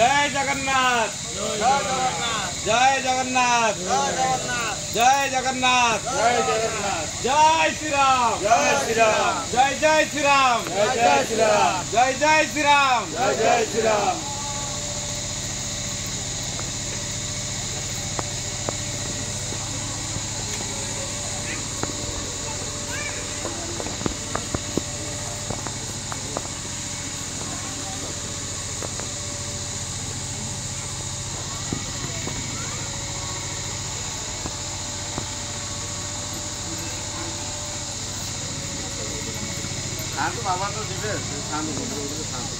जय जगन्नाथ। जय जगन्नाथ। जय जगन्नाथ। जय श्री राम जय श्री राम जय जय श्री राम जय जय श्री राम जय जय श्री राम जय जय श्री राम বাবা তো দিবে খানো খানো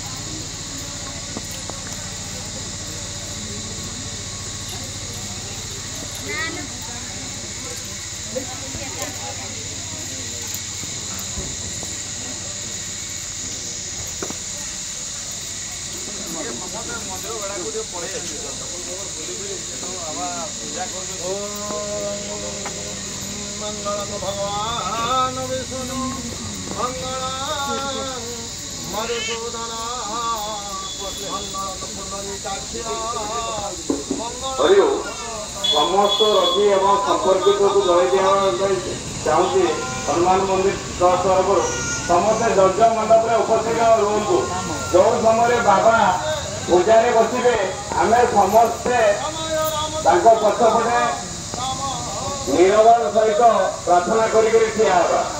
মন্দির বেড়া গুড়িয়ে পড়ে যাচ্ছে তখন তোমার ভুলি ভুলি আবার পূজা করবে ও মঙ্গলম ভগবান বিষ্ণু ହରିଓ ସମସ୍ତ ରୋଗୀ ଏବଂ ସମ୍ପର୍କିତକୁ ଜଣାଇ ଦିଆ ଚାହୁଁଛି ହନୁମାନ ମନ୍ଦିର ଟ୍ରଷ୍ଟ ତରଫରୁ ସମସ୍ତେ ଯଜ ମଣ୍ଡପରେ ଉପସ୍ଥିତ ରୁହନ୍ତୁ ଯେଉଁ ସମୟରେ ବାବା ପୂଜାରେ ବସିବେ ଆମେ ସମସ୍ତେ ତାଙ୍କ ପଛପଟେ ନିରବର ସହିତ ପ୍ରାର୍ଥନା କରିକିରି ଠିଆ ହେବା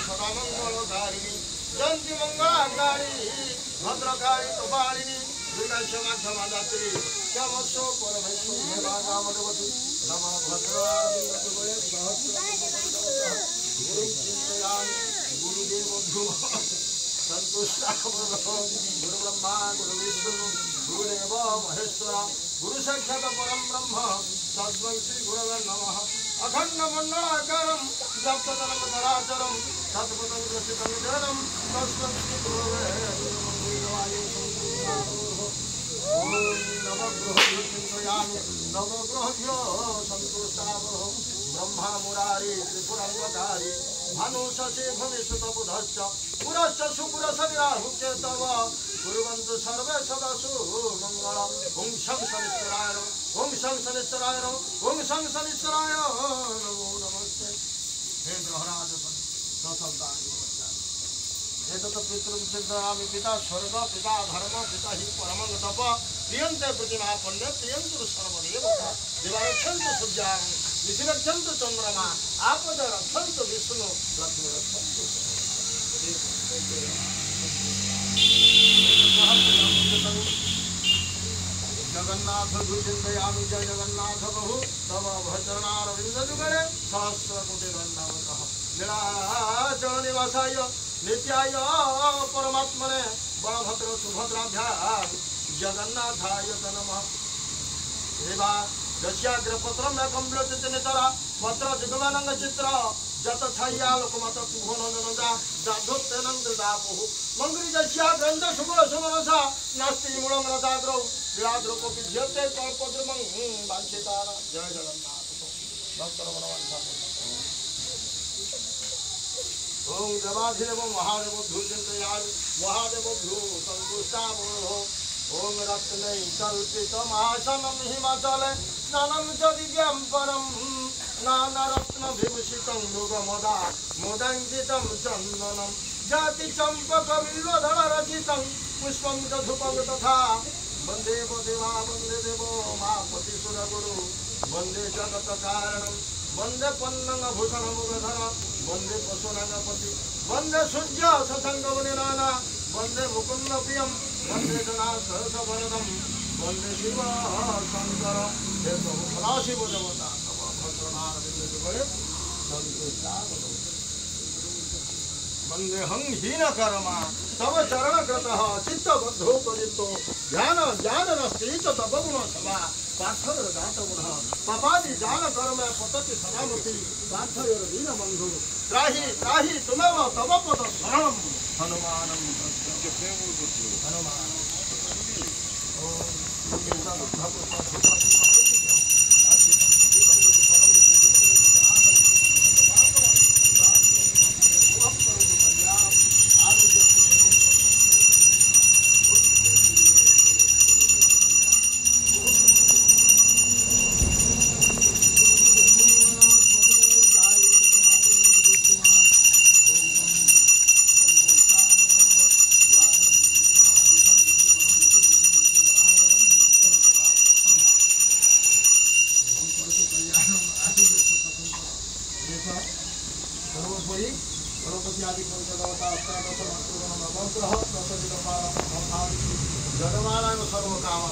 সদা মঙ্গলধারিণী জয়ন্তী মঙ্গলাকারী, ভদ্রকারী কপালিনী দুর্গাশ্যমা ক্ষমাদাত্রী শ্যামস্ব পরমেশ্ব হেমা কামতবতী নম ভদ্রাবলে গুরু চিন্তয়ামি গুরুদেব সন্তুষ্টা গুরু গুরু সাক্ষাৎ পরম ব্রহ্ম। तस्मै श्री गुरवे नमः। अखण्ड मण्डलाकारं व्याप्ततरं धराचरं सत्पदं ग्रसितं जनं तस्मै श्री गुरवे ॐ नवग्रहो चिन्तयामि नवग्रहभ्यो सन्तुष्टावरो ब्रह्मा मुरारी, त्रिपुरङ्गधारी। ভানুষে ভবিষ্য তপধাশ্চ পুরশ্চ সুপুর সবিরাহুকে তব কুরবন্তু সর্বে সদা সুমঙ্গল ওং শং, শনিশ্বরায় ওং শং, শনিশ্বরায় ওং শং, শনিশ্বরায় নমো নমস্তে। হে গ্রহরাজ এতত পিতৃচিন্তনামি পিতা স্বর্গ, পিতা ধর্ম, পিতা হি পরমং তপ। প্রিয়ন্তে প্রতিমাপন্ন প্রিয়ন্তু সর্বদেব দেবা রক্ষন্তু সূর্যাং নিশি রক্ষন্তু চন্দ্রমা। আপদ রক্ষন্তু जगन्नाथ चिन्तयामि जय जगन्नाथ बहु तव भजनारविन्द जुगले सहस्र कोटि लीलाचल निवासाय नित्याय परमात्मने बलभद्र सुभद्राभ्यां जगन्नाथाय नमः। देवा दस्याग्रपत्रं न कम्प्लोचित नितरा पत्र जुगमानंग चित्र जत छाया लोकमत तुभनंदनदा दाधोत्तेनं ददापुः मंगरी दस्या ग्रंथ शुभ सुमनसा, नास्ति मूलं रसाग्रौ। विराद्रोपि ध्यते कल्पद्रुमं वाञ्छितान जय जगन्नाथ। भक्तरमणवंशा ओम देवाधिदेव महादेव भ्रू चिंतयामि महादेव, भ्रू संतुष्टामो ओम रत्नै कल्पितमासनं हिमाचले, स्नानं च दिव्यं परं नानारत्नविभूषितं मृगमदा मुदङ्कितं चन्दनं जातिचम्पकविल्वधररचितं पुष्पं च धूपं तथा वन्दे देवा वन्दे देवो मा पतिसुरगुरु वन्दे जगत्कारणं वन्दे पन्नङ्गभूषणमुगधर वन्दे पशुनगपति वन्दे सूर्य ससङ्गमनिनाना वन्दे मुकुन्दप्रियं वन्दे जना सहसवरदं वन्दे शिव शङ्कर हे प्रभु सदाशिव देवता तव भद्रनारविन्दयुगले सन्तुष्टा वन्देऽहं हीनकर्मा तव चरणकृतः चित्तबद्धोपदितो ध्यान ज्ञानरस्ति च तव गुणसभा पार्थयोर जातगुणः पपादि जानकर्म पतति सदामति। पार्थयोर दीनबन्धु त्राहि त्राहि तुमेव तव पद शरणं हनुमानं हनुमान জগমানায় সর্বকামা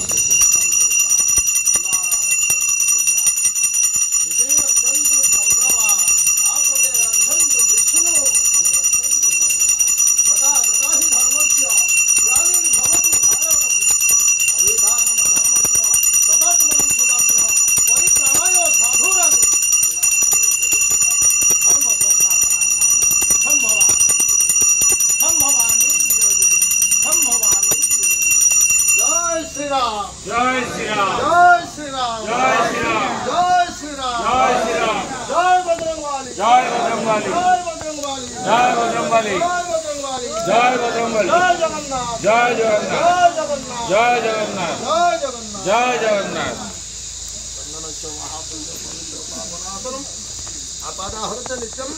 जय बजरंग बली जय बजरंग बली जय बजरंग बली जय जगन्नाथ। जय जगन्नाथ। जय जगन्नाथ। अपादाहृत नित्यम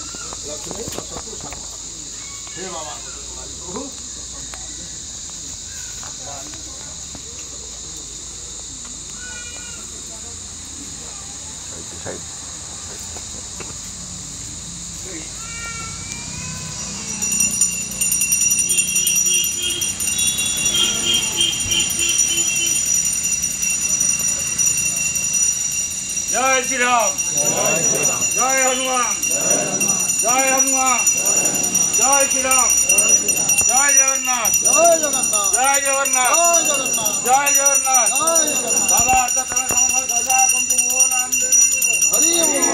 साइड। जय श्री राम जय हनुमान जय हनुमान जय श्री राम जय जगन्नाथ जय जगन्नाथ जय जगन्नाथ जय जगन्नाथ बाबा हरि